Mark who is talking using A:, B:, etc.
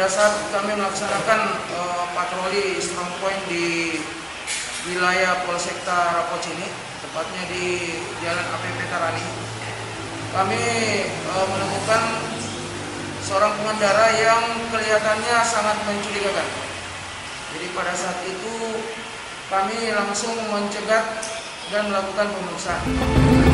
A: Pada saat kami melaksanakan eh, patroli strong point di wilayah Polsekta Rapocini, tepatnya di Jalan APP Tarani. Kami uh, menemukan seorang pengendara yang kelihatannya sangat mencurigakan. Jadi pada saat itu kami langsung mencegat dan melakukan pemeriksaan.